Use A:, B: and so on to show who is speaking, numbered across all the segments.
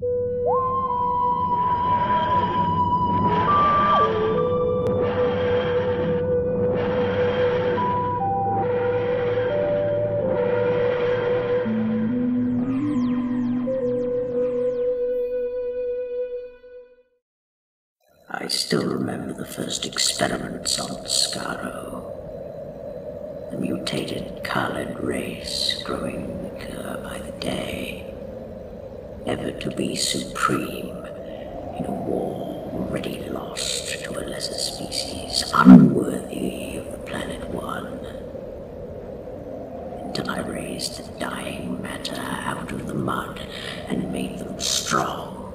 A: I still remember the first experiments on Skaro. The mutated Kaled race growing weaker by the day, never to be supreme in a war already lost to a lesser species, unworthy of the planet One. Until I raised the dying matter out of the mud and made them strong.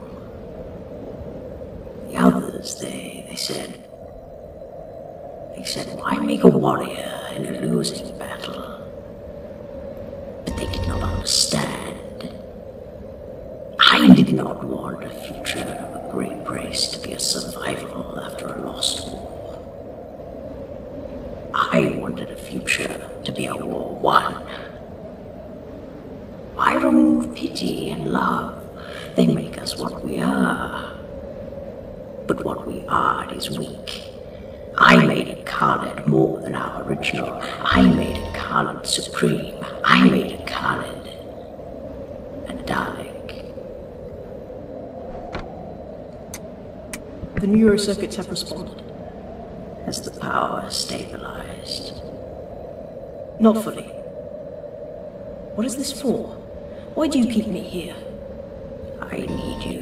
A: The others, they, they said, they said, why make a warrior in a losing battle? But they did not understand. I did not want a future of a great race to be a survival after a lost war. I wanted a future to be a war won. Why remove pity and love? They make us what we are. But what we are is weak. I made Kaled more than our original. I made Kaled supreme. I made it Kaled. A Dalek.
B: The neural circuits have responded.
A: Has the power stabilized?
B: Not fully. What is this for? Why do you keep me here?
A: I need you.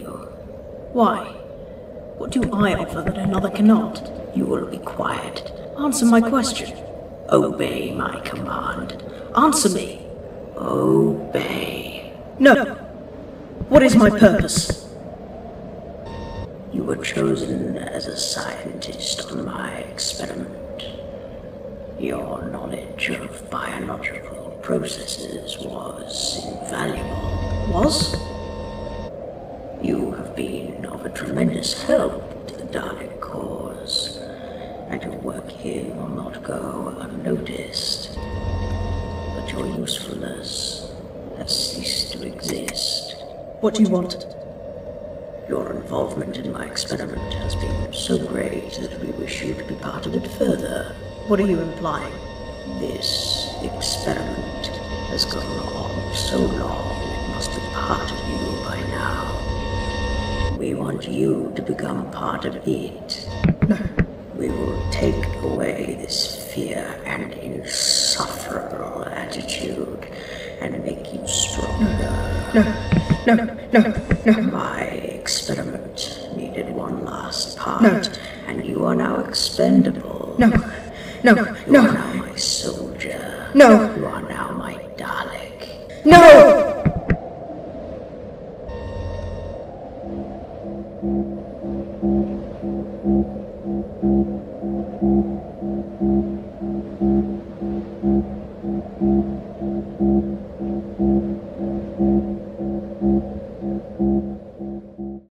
B: Why? What do I offer that another cannot?
A: You will be quiet.
B: Answer my question.
A: Obey my command.
B: Answer me.
A: Obey.
B: No. What is my purpose?
A: You were chosen as a scientist on my experiment. Your knowledge of biological processes was invaluable.
B: Was?
A: You have been of a tremendous help to the Dalek cause, and your work here will not go unnoticed. But your usefulness has ceased to exist.
B: What do you want?
A: Your involvement in my experiment has been so great that we wish you to be part of it further.
B: What are you implying?
A: This experiment has gone on so long it must be part of you by now. We want you to become part of it.
B: No.
A: We will take away this fear and insufferable attitude and make you stronger.
B: No. No. No. No. no.
A: My experiment needed one last part,
B: No.
A: and you are now expendable.
B: No. No. no.
A: You are now my soldier.
B: No.
A: You are now my Dalek.
B: No!
C: Thank